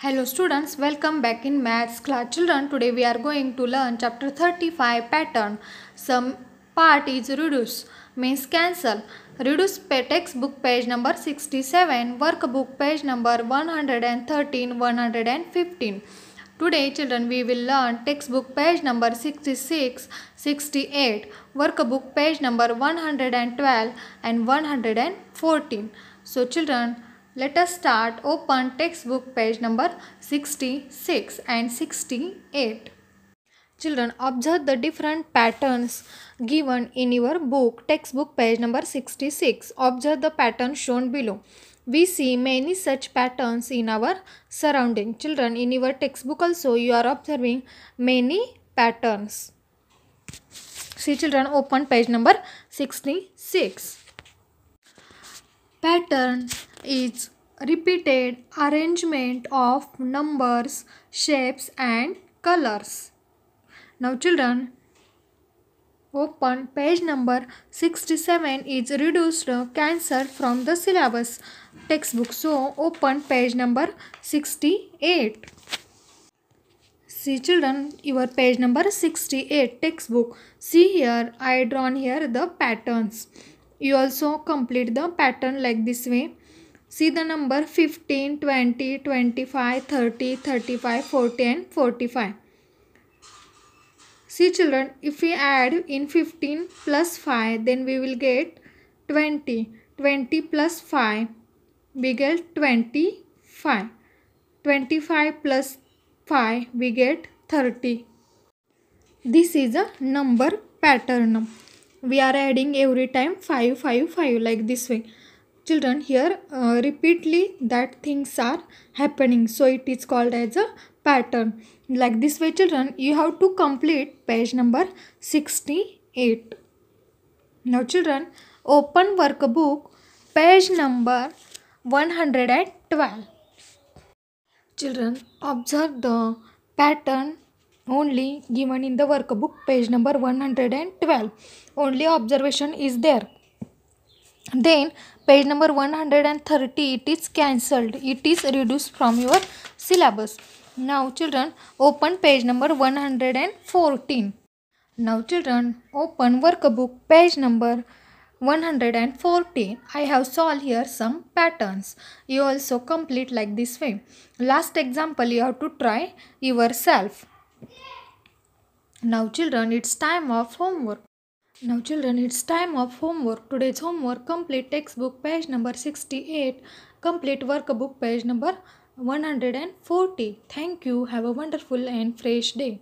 Hello students, welcome back in maths class. Children, today we are going to learn chapter 35 pattern. Some part is reduce means cancel. Reduce textbook page number 67, workbook page number 113, 115. Today children we will learn textbook page number 66, 68, workbook page number 112 and 114. So children let us start open textbook page number 66 and 68. Children, observe the different patterns given in your book, textbook page number 66. Observe the pattern shown below. We see many such patterns in our surrounding. Children, in your textbook also you are observing many patterns. See children, open page number 66. Pattern is repeated arrangement of numbers, shapes and colors. Now children, open page number 67 is reduced cancelled from the syllabus textbook. So open page number 68. See children, your page number 68 textbook. See here, I drawn here the patterns. You also complete the pattern like this way. See the number 15, 20, 25, 30, 35, 40 and 45. See children, if we add in 15 plus 5, then we will get 20. 20 plus 5, we get 25. 25 plus 5, we get 30. This is a number pattern. We are adding every time 5, 5, 5 like this way. Children, here uh, repeatedly that things are happening. So it is called as a pattern. Like this way children, you have to complete page number 68. Now children, open workbook page number 112. Children, observe the pattern only given in the workbook page number 112. Only observation is there. Then page number 130 it is cancelled. It is reduced from your syllabus. Now children open page number 114. Now children open workbook page number 114. I have solved here some patterns. You also complete like this way. Last example you have to try yourself. Now children it's time of homework. Now children it's time of homework. Today's homework complete textbook page number 68. Complete workbook page number 140. Thank you. Have a wonderful and fresh day.